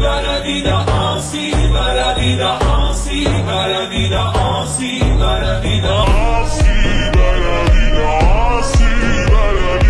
baradida asi baradida asi baradida asi baradida